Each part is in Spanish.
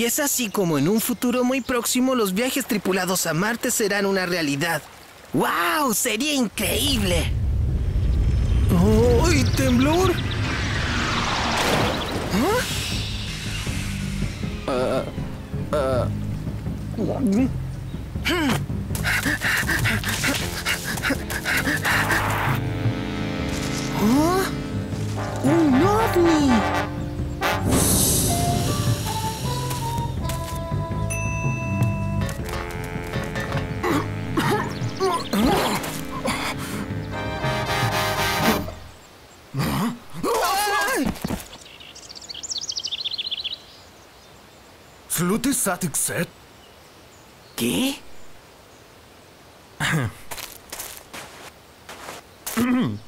Y es así como en un futuro muy próximo los viajes tripulados a Marte serán una realidad. ¡Wow! ¡Sería increíble! ¡Ay, temblor! ¿Ah? ¡Un ovni! Slute Satic Set. ¿Qué?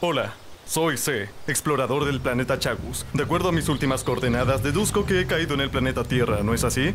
Hola, soy C, explorador del planeta Chagus. De acuerdo a mis últimas coordenadas, deduzco que he caído en el planeta Tierra, ¿no es así?